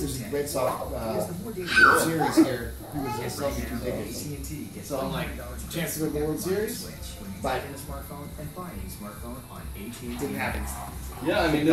this Red Sox uh, World Series here. He was just selling two tickets. So I'm like, chance to win the World Series? But didn't happen. Yeah, I mean,